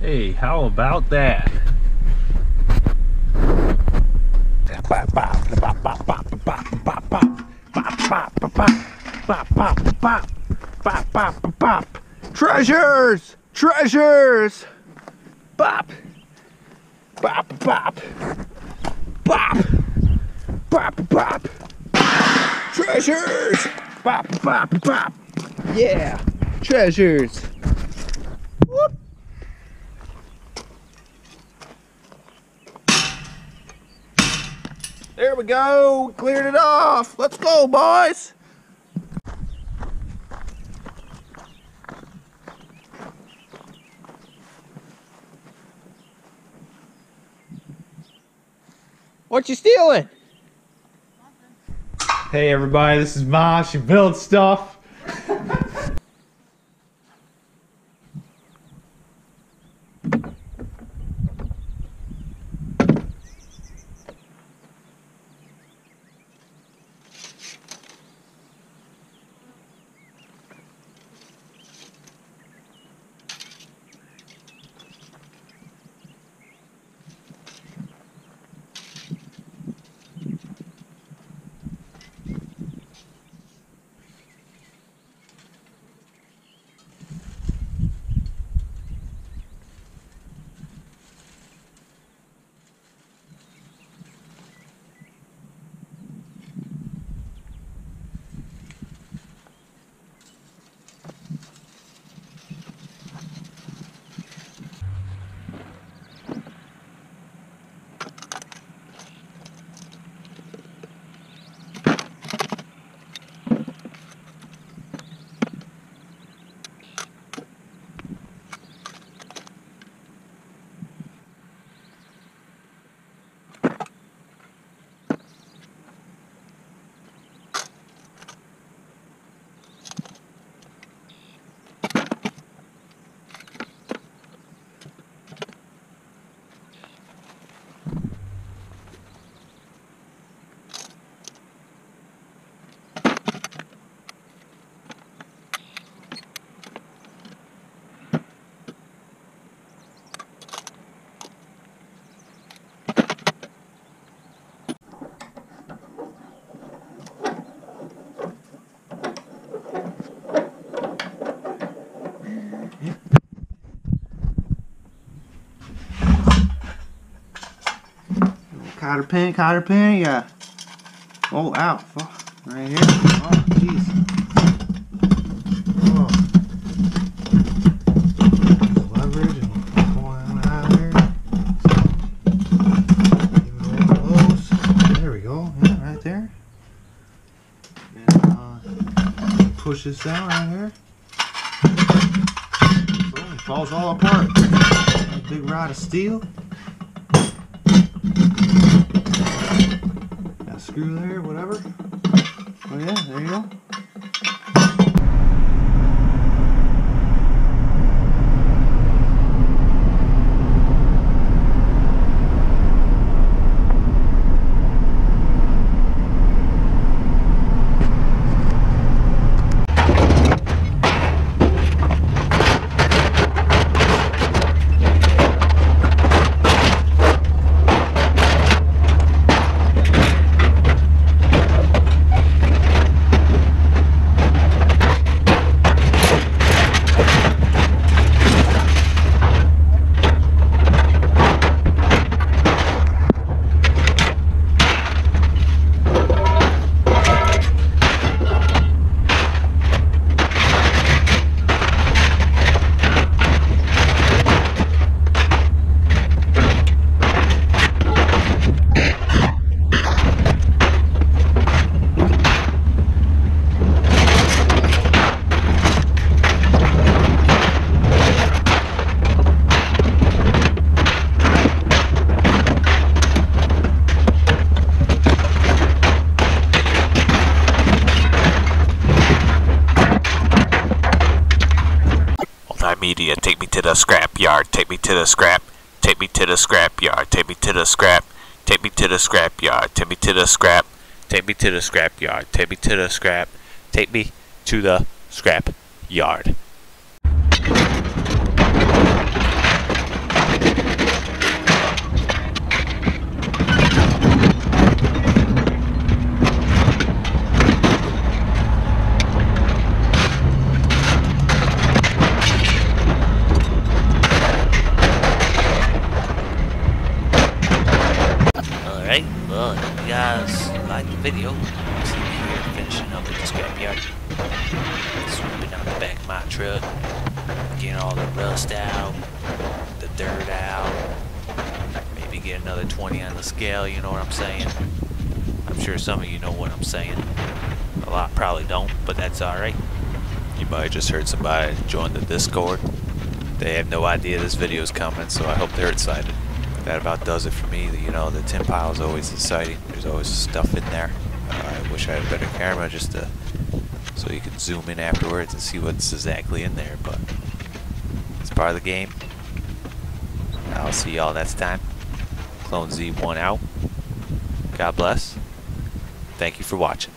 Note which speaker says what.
Speaker 1: Hey, how about that? Treasures! Treasures! Bop! Bop, bop! Bop! Bop, bop! Treasures! Bop, bop, bop! Yeah! Treasures! There we go! Cleared it off! Let's go, boys! What you stealing?
Speaker 2: Hey everybody, this is Ma. She builds stuff.
Speaker 3: Cotter pin, cotter pin, yeah. Oh, out. Right here. Oh, jeez. Oh. Out there. We go. Yeah, right there. And uh, push this down right here. Falls all apart. Big rod of steel. A screw there, whatever. Oh yeah, there you go.
Speaker 4: Multimedia, take me to the scrap yard, take me to the scrap, take me to the scrap yard, take me to the scrap, take me to the scrap yard, take me to the scrap, take me to the scrap yard, take me to the scrap, take me to the scrap yard. Guys like the video, see me here finishing up at the scrapyard. Sweeping out the back of my truck, getting all the rust out, the dirt out. Maybe get another 20 on the scale, you know what I'm saying? I'm sure some of you know what I'm saying. A lot probably don't, but that's alright. You might have just heard somebody join the Discord. They have no idea this video is coming, so I hope they're excited. That about does it for me. You know, the tin pile is always exciting. There's always stuff in there. Uh, I wish I had a better camera just to so you can zoom in afterwards and see what's exactly in there, but it's part of the game. I'll see y'all next time. Clone Z1 out. God bless. Thank you for watching.